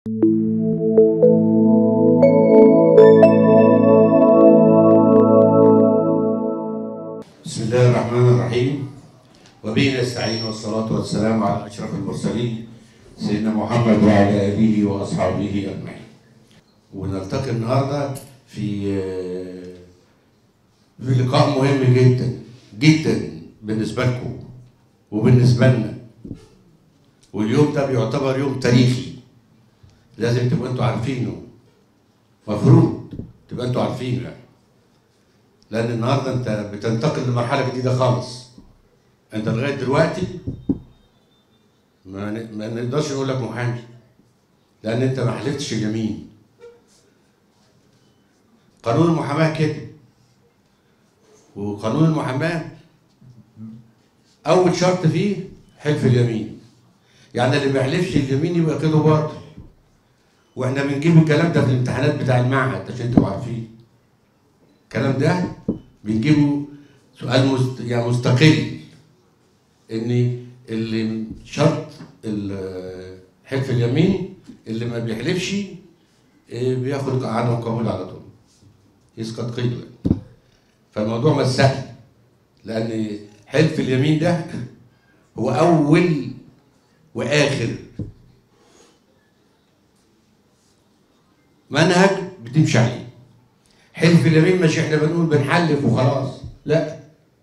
بسم الله الرحمن الرحيم. وبه نستعين والصلاة والسلام على أشرف المرسلين سيدنا محمد وعلى آله وأصحابه أجمعين. ونلتقي النهاردة في في لقاء مهم جدا جدا بالنسبة لكم وبالنسبة لنا. واليوم ده بيعتبر يوم تاريخي. لازم تبقوا أنتوا عارفينه. مفروض تبقى أنتوا عارفينه يعني. لأن النهارده انت بتنتقل لمرحلة جديدة خالص. انت لغاية دلوقتي ما ما نقدرش نقول لك محامي. لأن انت ما حلفتش اليمين. قانون المحاماة كده. وقانون المحاماة أول شرط فيه حلف اليمين. يعني اللي ما يحلفش اليمين يبقى كده باطل وإحنا بنجيب الكلام ده في الامتحانات بتاع المعهد عشان تبقوا عارفين. الكلام ده بنجيبه سؤال مست... يعني مستقل ان اللي شرط حلف اليمين اللي ما بيحلفش إيه، بياخد عدم قبول على طول. يسقط قيده فالموضوع مش سهل لأن حلف اليمين ده هو أول وآخر منهج بتمشي عليه حلف اليمين مش إحنا بنقول بنحلف وخلاص. لا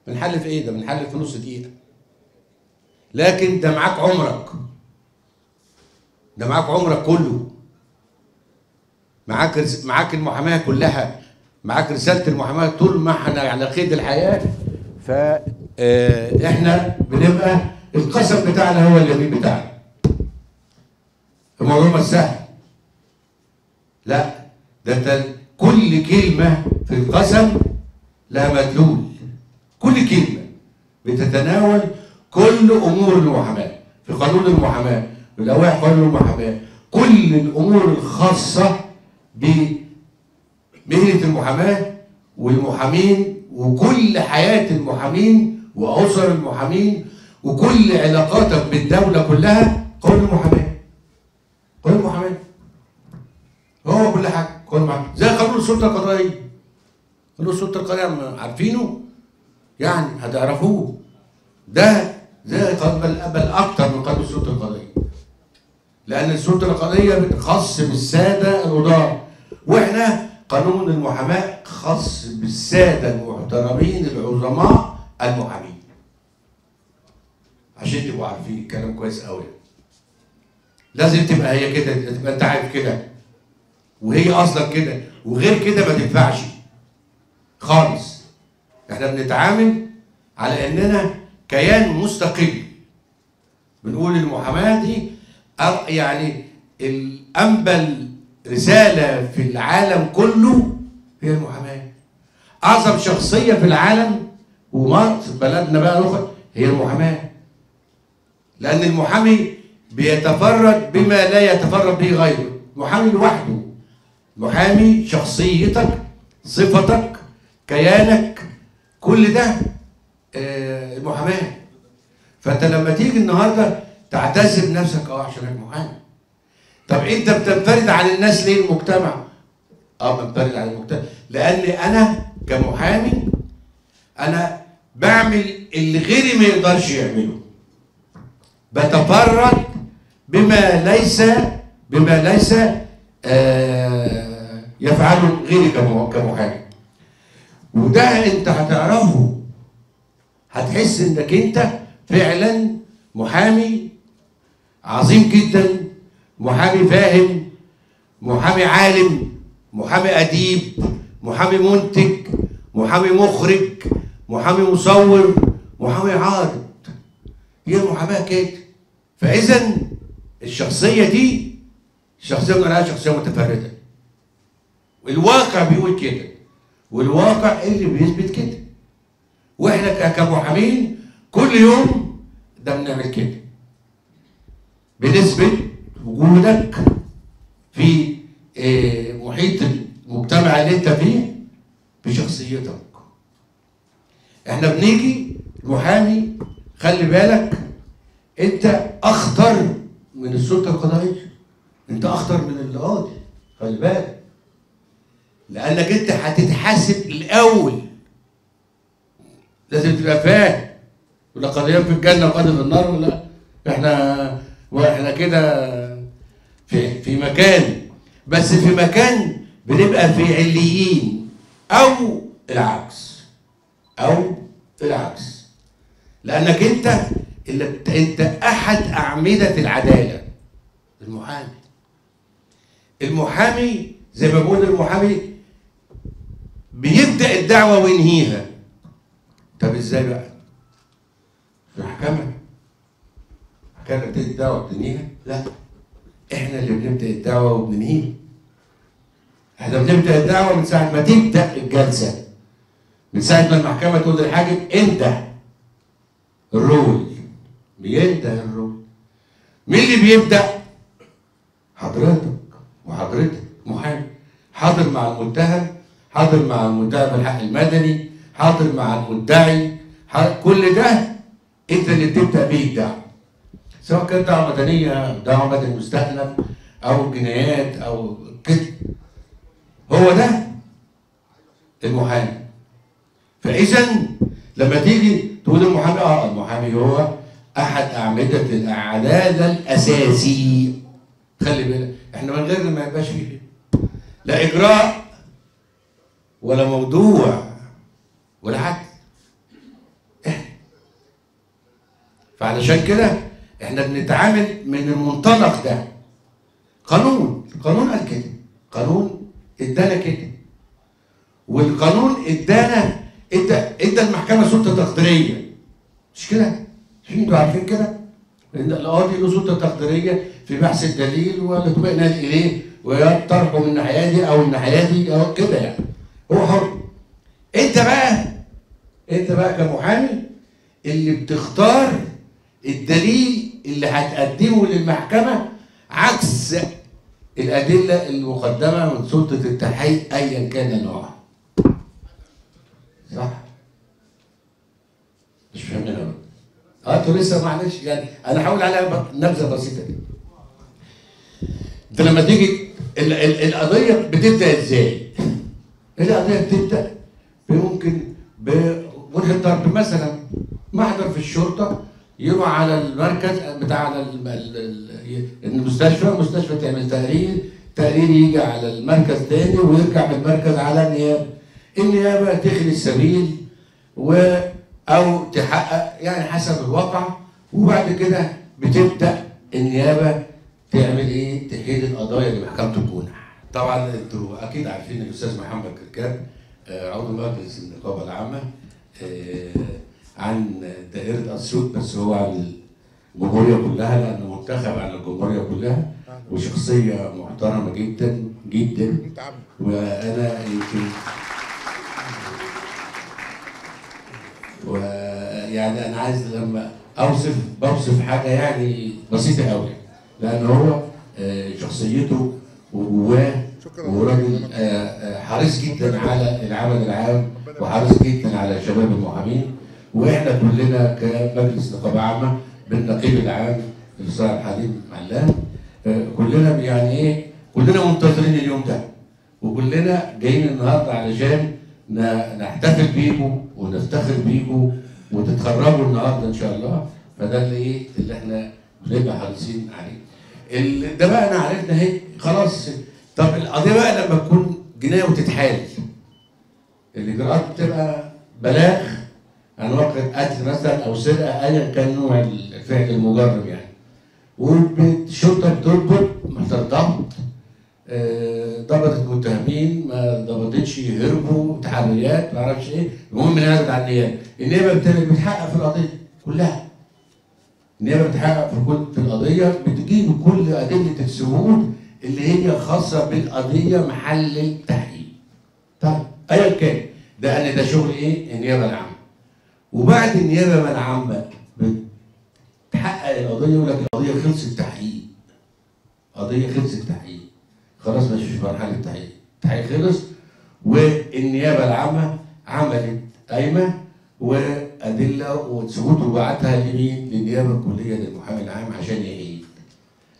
بنحلف إيه ده؟ بنحلف في نص دقيقة. لكن ده معاك عمرك. ده معاك عمرك كله. معاك. معاك المحاماة كلها. معاك رسالة المحاماة طول ما إحنا على قيد الحياة. ف آه، إحنا بنبقى القسم بتاعنا هو اليمين بتاعنا. الموضوع مش سهل. لا ده كل كلمة في القسم لها مدلول. كل كلمة بتتناول كل أمور المحاماة في قانون المحاماة في لوائح قانون المحاماة كل الأمور الخاصة بمهنة المحاماة والمحامين وكل حياة المحامين وأسر المحامين وكل علاقاتك بالدولة كلها قانون المحاماة قانون المحاماة هو كل حاجة زي قانون السلطه القضائية. قانون السلطه القضائية عارفينه؟ يعني هتعرفوه. ده زي بل, بل أكتر من قانون السلطه القضائية. لأن السلطه القضائية بتخص بالسادة القضاه وإحنا قانون المحاماة خاص بالسادة المحترمين العظماء المحامين. عشان تبقوا عارفين الكلام كويس قوي لازم تبقى هي كده تبقى أنت عارف كده. وهي أصلا كده. وغير كده ما تنفعش. خالص. إحنا بنتعامل على اننا كيان مستقل. بنقول المحاماة دي يعني الأنبل رسالة في العالم كله هي المحاماة. أعظم شخصية في العالم ومصر بلدنا بقى الأخرى هي المحاماة. لأن المحامي بيتفرد بما لا يتفرد به غيره. محامي لوحده. محامي شخصيتك صفتك كيانك كل ده آه، المحاماة. فأنت لما تيجي النهارده تعتذر نفسك آه عشانك محامي طب أنت بتنفرد عن الناس ليه المجتمع؟ آه بنفرد عن المجتمع. لأن أنا كمحامي أنا بعمل اللي غيري ما يقدرش يعمله. بتفرد بما ليس بما ليس آه، يفعله غيري كمح- كمحامي. وده انت هتعرفه. هتحس انك انت فعلا محامي عظيم جدا محامي فاهم محامي عالم محامي أديب محامي منتج محامي مخرج محامي مصور محامي عارض. هي المحاماة كده فاذا الشخصية دي الشخصيه بنقولها شخصيه متفرده الواقع بيقول كده. والواقع اللي بيثبت كده. وإحنا كمحامين كل يوم ده بنعمل كده. بنثبت وجودك في آه، محيط المجتمع اللي انت فيه بشخصيتك. إحنا بنيجي محامي خلي بالك انت اخطر من السلطة القضائية. انت اخطر من القاضي خلي بالك. لأنك أنت هتتحاسب الأول. لازم تبقى فاهم. ولا قضيان في الجنة وقاضي في النار ولا إحنا وإحنا كده في في مكان. بس في مكان بنبقى في عليين أو العكس. أو العكس. لأنك أنت اللي أنت أحد أعمدة العدالة. المحامي. المحامي زي ما بقول المحامي بيبدأ الدعوة وينهيها. طب إزاي بقى؟ محكمه محكمه بتبدا الدعوة وبتنهيها؟ لا. إحنا اللي بنبدأ الدعوة وبننهيها. إحنا بنبدأ الدعوة من ساعة ما تبدأ الجلسة. من ساعة ما المحكمة تقول للحاكم انت الرول. بينتهي الرول. مين اللي بيبدأ؟ حضرتك وحضرتك. محامي. حاضر مع المتهم حاضر مع المتهم الحق المدني حاضر مع المدعي. كل ده انت اللي بتبدأ بيه الدعوه سواء كانت دعوة مدنية دعوة مدني مستأنف أو جنايات أو كده. هو ده المحامي. فإذا لما تيجي تقول المحامي آه المحامي هو أحد أعمدة العداله الأساسي. خلي بالك إحنا من غيرنا ما يبقاش فيه. لا إجراء ولا موضوع ولا حاجة. إحنا فعلشان كده إحنا بنتعامل من المنطلق ده. قانون القانون قال كده. قانون إدانا كده. والقانون إدانا إدى إدى المحكمة سلطه تقديرية. مش كده؟ مش أنتوا عارفين كده؟ إن القاضي له سلطه تقديرية في بحث الدليل والاطمئنان اليه ويطرحه من الناحية دي أو الناحية دي. أو كده يعني. هو حر انت بقى انت بقى كمحامي اللي بتختار الدليل اللي هتقدمه للمحكمة عكس الأدلة المقدمة من سلطة التحقيق ايا كان نوعها صح؟ مش فاهمين أنا آه أنتوا لسه معلش يعني أنا هقول عليها نبذة بسيطة كده. انت لما تيجي ال- ال- القضية بتبدأ إزاي؟ القضية بتبدا ممكن بوجهه ضرب مثلا محضر في الشرطة يروح على المركز بتاع على ال- ال- ال- المستشفى المستشفى تعمل تقرير تقرير يجي على المركز تاني ويرجع من المركز على النيابة النيابة تخلي السبيل و أو تحقق يعني حسب الواقع وبعد كده بتبدأ النيابة تعمل إيه؟ تحيل القضايا لمحكمة الجنح. طبعا أنتوا أكيد عارفين الأستاذ محمد كركاب آه، عضو مجلس النقابة العامة آه، عن دائرة أسيوط بس هو عن الجمهورية كلها لأنه منتخب عن الجمهورية كلها وشخصية محترمة جدا جدا وأنا يمكن ويعني أنا عايز لما أوصف بوصف حاجة يعني بسيطة قوي لأن هو آه، شخصيته وجواه. وراجل آه، آه، حريص جدا على العمل العام وحريص جدا على شباب المحامين وإحنا كلنا كمجلس نقابه عامه بالنقيب العام الأستاذ حليم علام آه، كلنا يعني إيه كلنا منتظرين اليوم ده وكلنا جايين النهارده علشان نحتفل بيكم ونفتخر بيكم وتتخرجوا النهارده إن شاء الله فده اللي إيه اللي إحنا بنبقى حريصين عليه. ده بقى أنا عرفنا أهي خلاص طب القضية بقى لما تكون جنايه وتتحال الإجراءات بتبقى بلاغ عن واقع قتل مثلا أو سرقة ايا كان نوع الفعل المجرم يعني. والشرطه بتربط محتاج ضبط آه، ضبطت متهمين ما ضبطتش هربوا تحريات ما أعرفش إيه. المهم نازل على النيابة. النيابة بت- بتحقق في القضية كلها. النيابة بتحقق في كل في القضية بتجيب كل أدلة الشهود اللي هي خاصة بالقضية محل التحقيق. طيب أيا كان ده ان ده شغل إيه؟ النيابة العامة. وبعد النيابة العامة بتحقق القضية يقول لك القضية خلصت تحقيق قضية خلصت تحقيق خلاص مش في مرحلة التحقيق. التحقيق خلص والنيابة العامة عملت قايمة وأدلة وثبوت وبعتها لمين؟ للنيابة الكلية للمحامي العام عشان يعيد.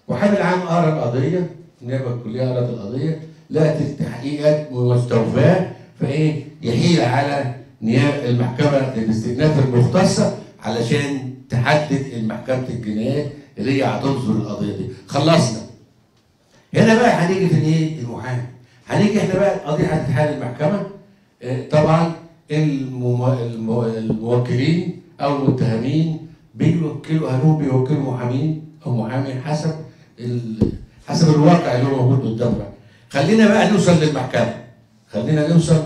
المحامي العام قرا القضية النيابه الكلية قرأت القضية لقت التحقيقات مستوفاه فإيه؟ يحيل على نيابه المحكمة الاستئناف المختصة علشان تحدد المحكمة الجنايات اللي هي هتنظر القضية دي. خلصنا. هنا بقى هنيجي في الإيه؟ المحامي. هنيجي إحنا بقى القضية هتتحال المحكمة. آه، طبعا المم- الم- الموكلين أو المتهمين بيوكلوا هم بيوكلوا محامين أو محامي حسب حسب الواقع اللي هو موجود قدامنا. خلينا بقى نوصل للمحكمة. خلينا نوصل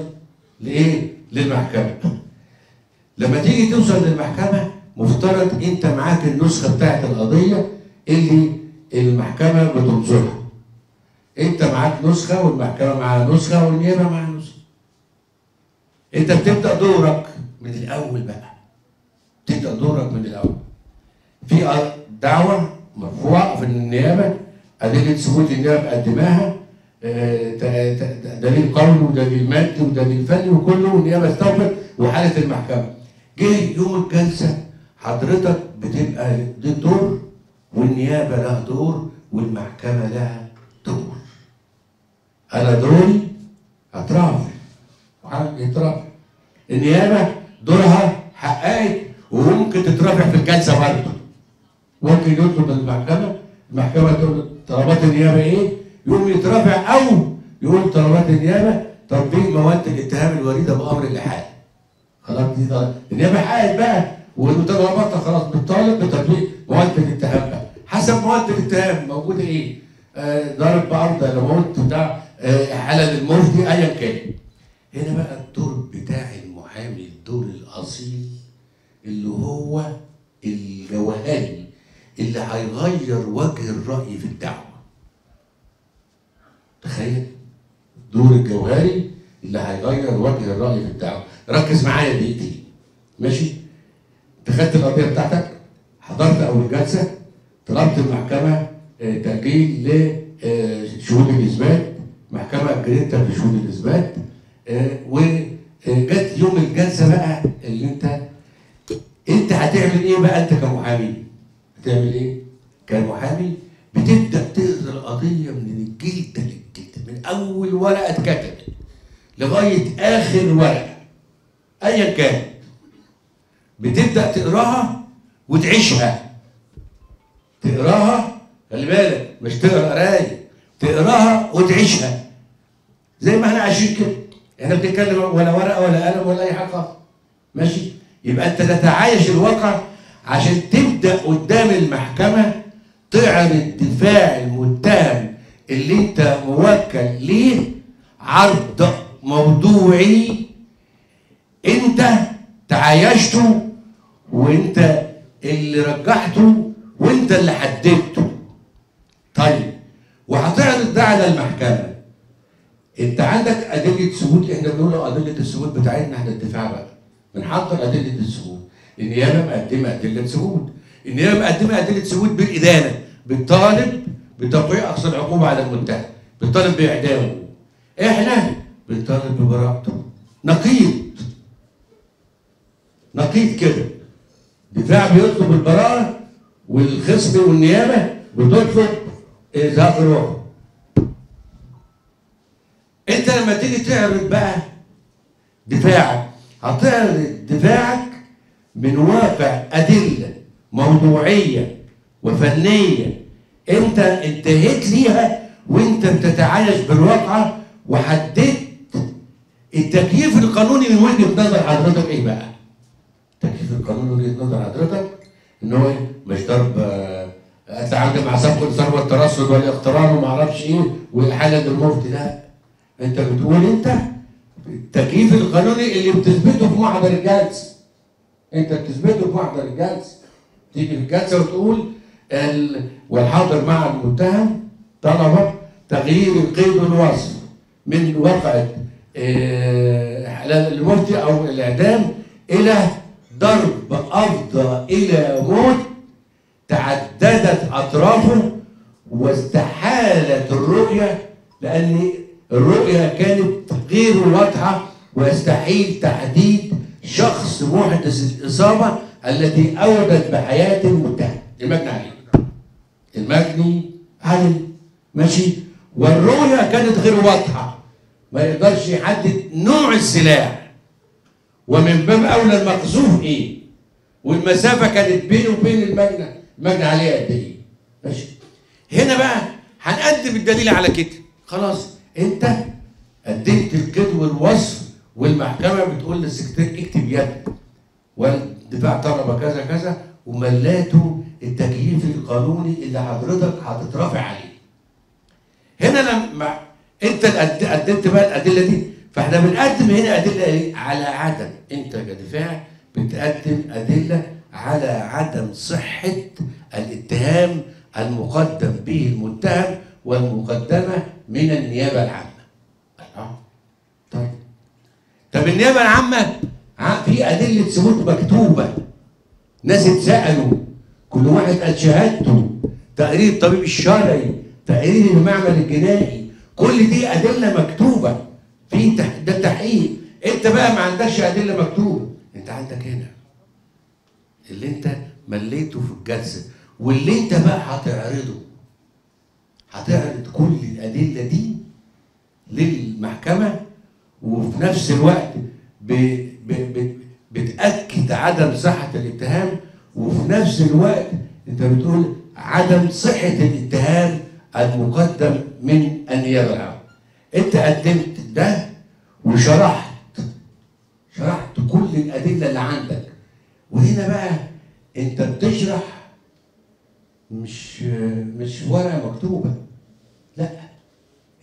لإيه؟ للمحكمة. لما تيجي توصل للمحكمة مفترض أنت معاك النسخة بتاعت القضية اللي المحكمة بتنظرها أنت معاك نسخة والمحكمة معاها نسخة والنيابه معاها نسخة. أنت بتبدأ دورك من الأول بقى. تبدا دورك من الأول. في دعوة مرفوعة في النيابة ادله ثبوت النيابه مقدماها دليل قولي ودليل مادي ودليل فني وكله والنيابة استوفت وحالة المحكمة. جه يوم الجلسة حضرتك بتبقى ليك دور والنيابة لها دور والمحكمة لها دور. أنا دوري اترافع يترافع النيابة دورها حققت وممكن تترافع في الجلسة برضه. ممكن يطلب المحكمة المحكمة تقول طلبات النيابة إيه؟ يقوم يترافع أو يقول طلبات النيابة تطبيق مواد الاتهام الوريده بامر الاحاله خلاص دي. النيابة حققت بقى وطلباتها خلاص بتطالب بتطبيق مواد الاتهام بقى. حسب مواد الاتهام موجوده إيه؟ آه ضرب بارض الموت بتاع آه حاله ايا كان. هنا بقى الدور بتاع المحامي الدور الأصيل اللي هو الجوهري. اللي هيغير وجه الرأي في الدعوة. تخيل؟ دور الجوهري اللي هيغير وجه الرأي في الدعوة. ركز معايا دقيقتين. ماشي؟ انت خدت القضية بتاعتك؟ حضرت أول جلسة؟ طلبت المحكمة آه، تأجيل لشهود الإثبات. محكمة أجلتك لشهود الإثبات. آه، وجت يوم الجلسة بقى اللي أنت انت هتعمل إيه بقى انت كمحامي؟ هتعمل إيه؟ كمحامي بتبدا تقرا القضية من الجلده للجلده من أول ورقة اتكتبت لغاية آخر ورقة ايا كان. بتبدأ تقراها وتعيشها. تقراها خلي بالك مش تقرأ قراية تقراها وتعيشها. زي ما إحنا عايشين كده. إحنا بنتكلم ولا ورقة ولا قلم ولا أي حاجة ماشي؟ يبقى أنت تتعايش الواقع عشان تبدا قدام المحكمة تعرض دفاع المتهم اللي انت موكل ليه؟ عرض موضوعي. انت تعايشته وانت اللي رجحته وانت اللي حددته طيب وهتعرض ده على المحكمة. انت عندك أدلة ثبوت إحنا بنقول أدلة الثبوت بتاعتنا إحنا الدفاع بقى. بنحضر أدلة الثبوت. النيابه مقدمه أدلة ثبوت. النيابه مقدمة أدلة ثبوت بالإدانة بتطالب بتوقيع أقصى العقوبة على المتهم بتطالب بإعدامه. إحنا بنطالب ببراءته. نقيض. نقيض كده. دفاع بيطلب البراءة والخصم والنيابة بتطلب إزهاق الروح. أنت لما تيجي تعرض بقى دفاعك هتعرض دفاعك من واقع أدلة. موضوعية وفنية أنت انتهيت ليها وأنت بتتعايش بالواقع وحددت التكييف القانوني من وجهة نظر حضرتك إيه بقى؟ التكييف القانوني من وجهة نظر حضرتك إن هو؟ مش ضرب آه، عمد مع سبق الثروة والترصد والاقتران وما أعرفش إيه والحاله المفتي لا انت بتقول انت التكييف القانوني اللي بتثبته في محضر الجلسه انت بتثبته في محضر الجلسه تيجي في الجلسة وتقول ال... والحاضر مع المتهم طلب تغيير القيد والوصف من واقعة آه، المفتي أو الإعدام إلى ضرب أفضى إلى موت تعددت أطرافه واستحالت الرؤية لأن الرؤية كانت غير واضحة ويستحيل تحديد شخص محدث الإصابة التي اودت بحياة المتهم المجني عليه. المجني عليه ماشي والرؤية كانت غير واضحة. ما يقدرش يحدد نوع السلاح. ومن باب أولى المقذوف إيه؟ والمسافة كانت بينه وبين المجنى المجنى عليه قد إيه؟ ماشي. هنا بقى هنقدم الدليل على كده. خلاص. أنت قدمت الكد والوصف والمحكمة بتقول للسكرتير اكتب يد. والدفاع طلب كذا كذا وملاته التكييف القانوني اللي حضرتك هتترافع عليه. هنا لما أنت قد- قدمت بقى الأدلة دي فإحنا بنقدم هنا أدلة إيه؟ على عدم أنت كدفاع بتقدم أدلة على عدم صحة الاتهام المقدم به المتهم والمقدمة من النيابة العامة. طيب طب النيابة العامة في أدلة ثبوت مكتوبة. ناس اتسالوا كل واحد قال شهادته. تقرير الطبيب الشرعي تقرير المعمل الجنائي. كل دي أدلة مكتوبة. في. ده تحقيق. انت بقى ما عندكش أدلة مكتوبة. انت عندك هنا اللي انت مليته في الجلسة واللي انت بقى هتعرضه. هتعرض كل الأدلة دي للمحكمة وفي نفس الوقت. بتأكد عدم صحة الاتهام وفي نفس الوقت انت بتقول عدم صحة الاتهام المقدم من النيابه العامه انت قدمت ده وشرحت شرحت كل الأدلة اللي عندك. وهنا بقى انت بتشرح مش مش ورقة مكتوبة. لا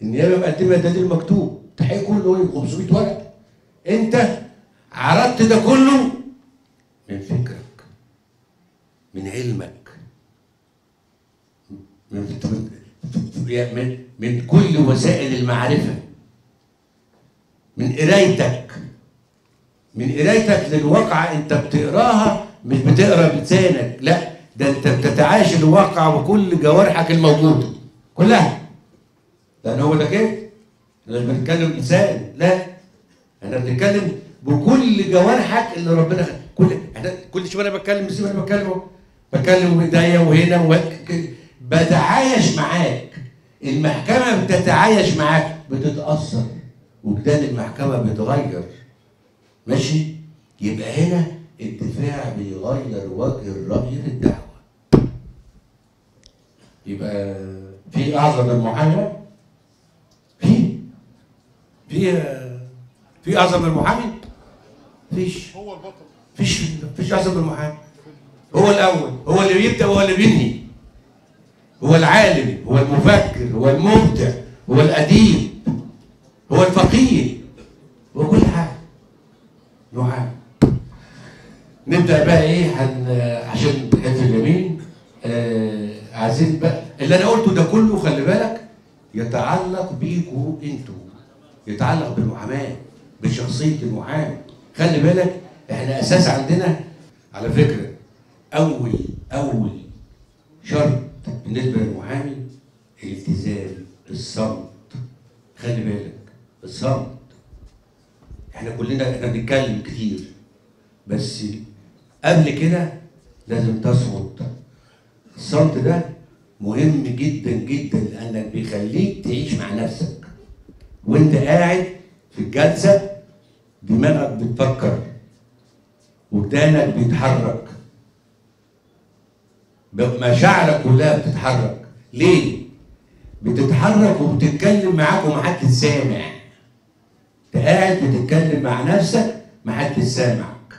النيابه مقدمه دليل مكتوب. تحقيق كله 500 ورقة. انت عرضت ده كله من فكرك من علمك. من من, من كل وسائل المعرفة. من قرايتك. من قرايتك للواقع أنت بتقراها مش بتقرأ بلسانك لا ده أنت بتتعايش الواقع بكل جوارحك الموجودة كلها. لأن هو ده كده؟ إحنا مش بنتكلم بلسان لا. إحنا بنتكلم بكل جوارحك اللي ربنا كل إحنا كل شوية أنا بتكلم. بس أنا بتكلم. بتكلم بايديا وهنا وك- بتعايش معاك. المحكمة بتتعايش معاك. بتتأثر. وجدان المحكمة بيتغير ماشي؟ يبقى هنا الدفاع بيغير وجه الرأي للدعوة. يبقى في اعظم المحامي؟ في. في في اعظم المحامي؟ فيش. هو البطل. فيش فيش اعظم من المحامي هو الأول هو اللي بيبدأ وهو اللي بينهي. هو العالم هو المفكر هو المبدع هو الأديب هو الفقيه هو كل حاجة. نوعان نبدأ بقى إيه؟ هن عشان حفظ اليمين آه عايزين بقى اللي أنا قلته ده كله خلي بالك يتعلق بيكوا أنتوا يتعلق بالمحاماة بشخصية المحامي خلي بالك إحنا أساس عندنا على فكرة أول أول شرط بالنسبة للمحامي الالتزام الصمت خلي بالك الصمت إحنا كلنا إحنا بنتكلم كتير بس قبل كده لازم تصمت. الصمت ده مهم جدا جدا لأنك بيخليك تعيش مع نفسك. وأنت قاعد في الجلسة دماغك بتفكر ودانك بيتحرك. مشاعرك كلها بتتحرك. ليه؟ بتتحرك وبتتكلم معاك ومحدش سامع. انت قاعد بتتكلم مع نفسك محدش سامعك.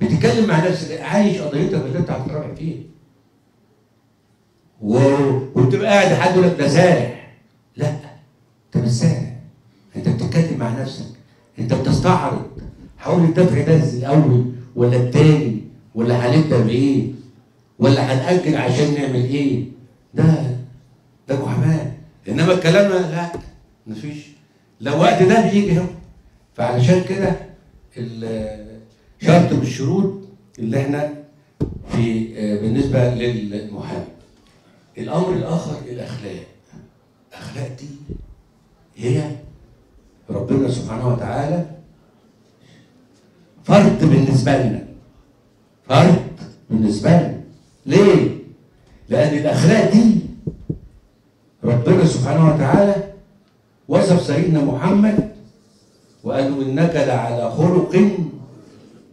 بتتكلم مع نفسك عايش قضيتك اللي انت هتتراجع فيها. و... وبتبقى قاعد حد يقول لك سارح. لا انت مش سارح. انت بتتكلم مع نفسك. انت بتستعرض حاول الدفع ده الأول ولا التاني ولا هنبدأ بإيه ولا هنأجل عشان نعمل إيه؟ ده ده محاماه إنما الكلام لا مفيش. لو وقت ده بيجي أهو. فعلشان كده شرط من الشروط اللي إحنا في آه، بالنسبة للمحامي. الأمر الآخر الأخلاق. الأخلاق دي هي ربنا سبحانه وتعالى فرض بالنسبة لنا. فرض بالنسبة لنا. ليه؟ لأن الأخلاق دي ربنا سبحانه وتعالى وصف سيدنا محمد وقال له إنك لعلى خلق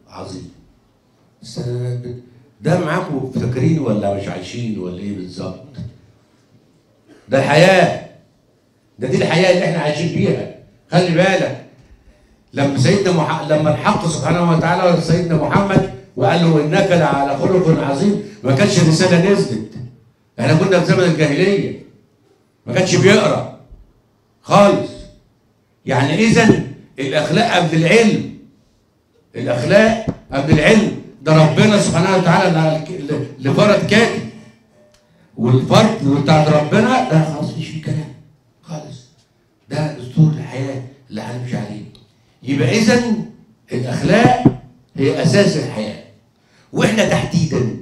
عظيم. ده معاكم فاكرين ولا مش عايشين ولا إيه بالظبط؟ ده الحياة ده دي الحياة اللي إحنا عايشين فيها. خلي بالك. لما سيدنا مح... لما الحق سبحانه وتعالى سيدنا محمد وقال له إنك لعلى خلق عظيم ما كانش الرساله نزلت. إحنا كنا في زمن الجاهلية. ما كانش بيقرأ. خالص. يعني إذا الأخلاق قبل العلم الأخلاق قبل العلم ده ربنا سبحانه وتعالى اللي- فرض كاتب والفرد بتاع ربنا ده خلاص مش في كلام. الحياة اللي هنمشي عليه يبقى اذا الأخلاق هي أساس الحياة. وإحنا تحديدا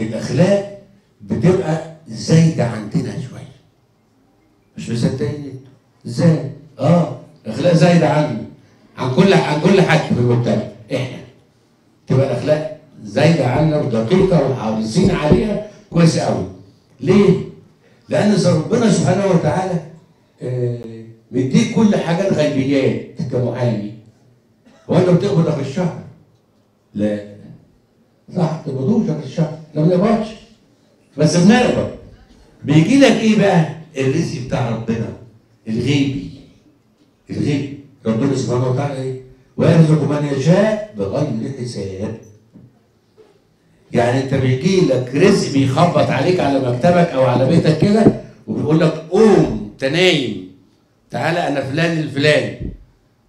الأخلاق بتبقى زايدة عندنا شوية. مش مصدقين إزاي؟ آه الأخلاق زايدة عنا عن كل عن كل حد في المجتمع. إحنا. تبقى الأخلاق زايدة عنا ودقيقه وحريصين عليها كويس قوي ليه؟ لأن ربنا سبحانه وتعالى آه، مديك كل حاجات غيبيات كمحامي هو انت بتقبض آخر الشهر؟ لا. صح تقبضوش آخر الشهر. ما نقبضش بس بنقبض. بيجي لك إيه بقى؟ الرزق بتاع ربنا الغيبي. الغيب. ربنا سبحانه وتعالى إيه؟ ويرزق من يشاء بغير حساب. يعني انت بيجي لك رزق بيخبط عليك على مكتبك أو على بيتك كده وبيقول لك قوم أنت نايم. تعالى أنا فلان الفلاني.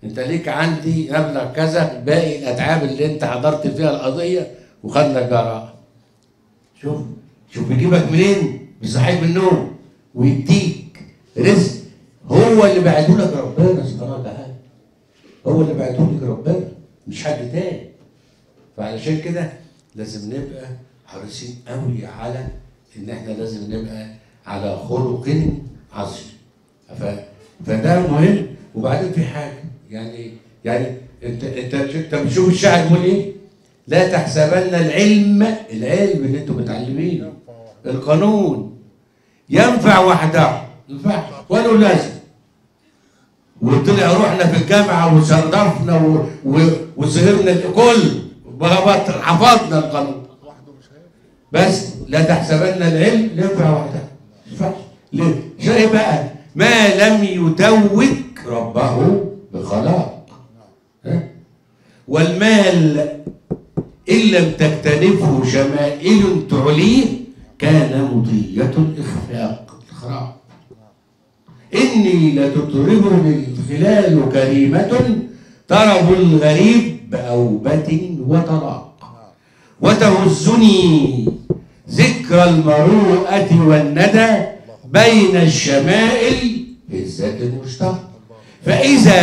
أنت ليك عندي مبلغ كذا باقي الأتعاب اللي أنت حضرت فيها القضية وخد لك جراءه شوف شوف بيجيبك منين؟ بيصحيك من النوم ويديك رزق. هو اللي بعته لك ربنا سبحانه وتعالى. هو اللي بعته لك ربنا مش حد تاني. فعلشان كده لازم نبقى حريصين قوي على إن إحنا لازم نبقى على خلق عظيم. فده مهم. وبعدين في حاجة يعني يعني انت انت انت بتشوف الشاعر بيقول إيه؟ لا تحسبن العلم العلم اللي أنتم متعلمينه. القانون. ينفع وحده. ينفع. ولو لازم وطلع روحنا في الجامعة وشرفنا. وسهرنا الكل حفظنا القانون. بس لا تحسبن العلم ينفع وحده. ليه؟ شيء بقى. ما لم يتوج ربه بخلاق؟ والمال إن لم تكتنفه شمائل تعليه كان مطية الإخفاق الخراق إني لتطربني الخلال كريمة طرب الغريب بأوبة وطلاق وتهزني ذكر المروءة والندى بين الشمائل بالذات المشتق. فإذا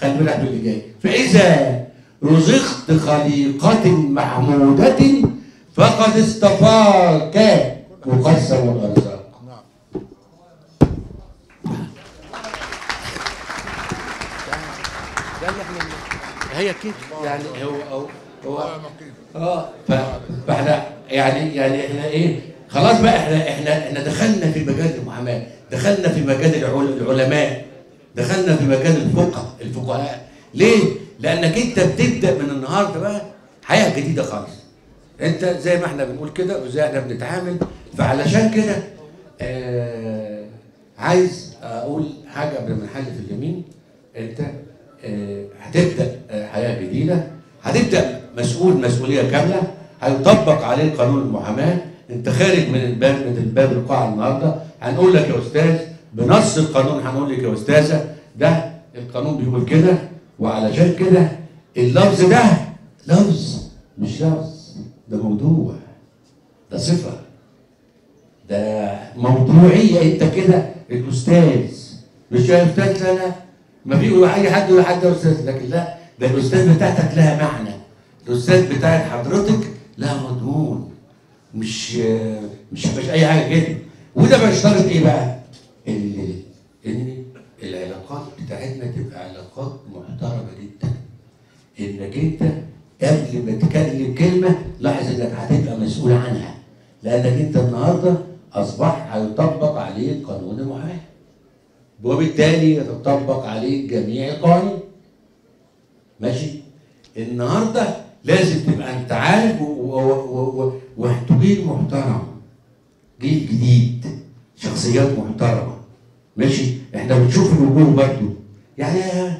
خلي بالك من اللي جاي فإذا رزقت خليقة محمودة فقد اصطفاك مقسم الأرزاق ده اللي إحنا هي كده يعني هو هو هو آه فاحنا يعني يعني إحنا إيه؟ خلاص بقى إحنا إحنا إحنا دخلنا في مجال المحاماه دخلنا في مجال العل- العلماء دخلنا في مجال الفقه الفقهاء. ليه؟ لأنك انت بتبدأ من النهارده بقى حياة جديدة خالص. انت زي ما إحنا بنقول كده وزي إحنا بنتعامل فعلشان كده آه عايز أقول حاجة قبل ما نحلف اليمين. انت آه هتبدأ آه حياة جديدة هتبدأ مسؤول مسؤولية كاملة هيطبق عليه قانون المحاماه انت خارج من الباب من الباب القاعه النهارده هنقول لك يا أستاذ بنص القانون هنقول لك يا أستاذة ده القانون بيقول كده وعلشان كده اللفظ ده لفظ مش لفظ ده موضوع ده صفة ده موضوعية انت كده الأستاذ مش يا أستاذ لا لا ما في أي حد يقول حد يا أستاذ لكن لا ده الأستاذ بتاعتك لها معنى الأستاذ بتاعت حضرتك لها مضمون. مش مش مش أي حاجة كده. وده بيشترط إيه بقى؟ إن إن العلاقات بتاعتنا تبقى علاقات محترمة جدا. إنك أنت قبل ما تكلم كلمة لاحظ إنك هتبقى مسؤول عنها. لأنك أنت النهارده أصبح هيطبق عليه قانون المحاماه وبالتالي يتطبق عليه جميع القوانين. ماشي؟ النهارده لازم تبقى أنت عارف جيل محترم. جيل جديد. شخصيات محترمة. ماشي؟ إحنا بنشوف الوجوه برضه يعني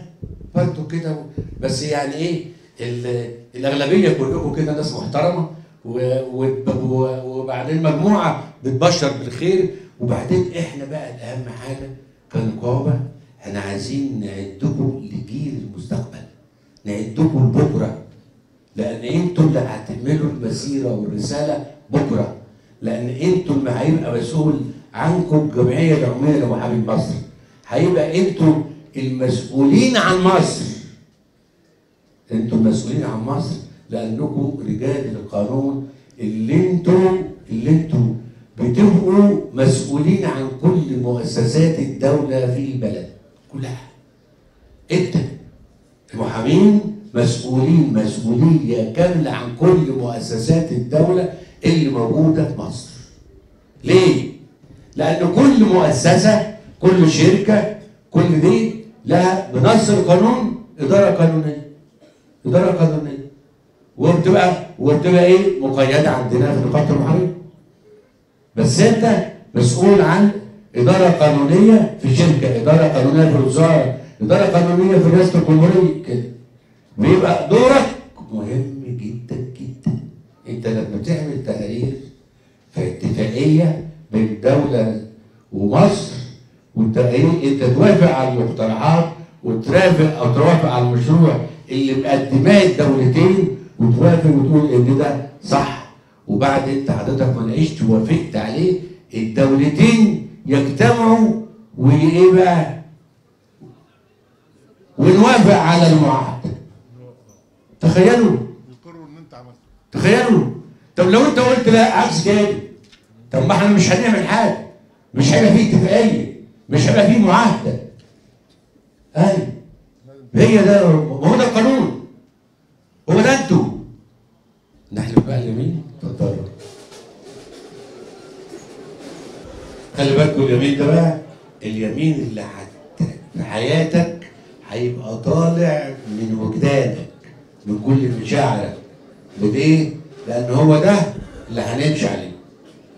برضه كده بس يعني إيه ال- الأغلبية كلكم كده ناس محترمة. وبعدين مجموعة بتبشر بالخير. وبعدين إحنا بقى الأهم حاجة كنقابة إحنا عايزين نعدكم لجيل المستقبل. نعدكم لبكره لأن أنتوا اللي هتعملوا المسيرة والرسالة بكرة لأن أنتوا اللي هيبقى مسؤول عنكم الجمعية العمومية لمحامين مصر هيبقى أنتوا المسؤولين عن مصر. أنتوا المسؤولين عن مصر لأنكم رجال القانون اللي أنتوا اللي أنتوا بتبقوا مسؤولين عن كل مؤسسات الدولة في البلد كلها. أنت المحامين مسؤولين مسؤولية كاملة عن كل مؤسسات الدولة اللي موجودة في مصر. ليه؟ لأن كل مؤسسة كل شركة كل دي لها بنص القانون إدارة قانونية. إدارة قانونية. وبتبقى وبتبقى إيه؟ مقيدة عندنا في نقابه المحامين. بس أنت مسؤول عن إدارة قانونية في شركة، إدارة قانونية في الوزارة، إدارة قانونية في رئاسة الجمهورية كده. بيبقى دورك مهم جدا جدا. أنت لما تعمل اتفاقيه بين دولة ومصر وانت إيه انت توافق على المقترحات وترافق أو توافق على المشروع اللي مقدماه الدولتين وتوافق وتقول ان ده صح. وبعد انت حضرتك ما نعيشت وافقت عليه الدولتين يجتمعوا وايه بقى؟ ونوافق على المعاهده تخيلوا. يقروا ان انت عملت تخيلوا. طب لو انت قلت لا عكس كده طب ما إحنا مش هنعمل حاجة. مش هيبقى فيه اتفاقية. مش هيبقى فيه معاهدة. أيوه. هي ده هو ده القانون. هو ده أنتوا. نحلف بقى اليمين اتفضلوا. خلي بالكم اليمين ده بقى. اليمين اللي في حياتك هيبقى طالع من وجدانك من كل مشاعرك ليه؟ لأن هو ده اللي هنمشي عليه.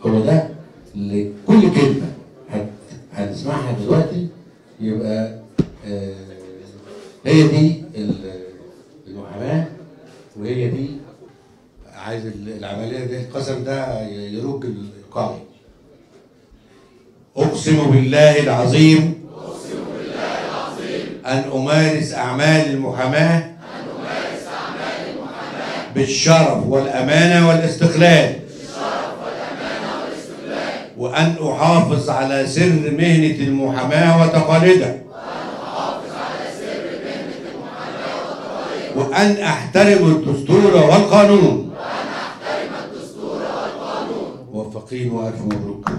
هو ده اللي كل كلمة هت- هنسمعها دلوقتي يبقى آه، هي دي ال- المحاماة وهي دي عايز ال- العملية دي القسم ده يرج القاضي أقسم بالله العظيم أن أمارس أعمال المحاماة بالشرف والأمانة والاستقلال. وأن أحافظ على سر مهنة المحاماة وتقاليدها. وأن أحترم الدستور والقانون. موفقين وألف مبروك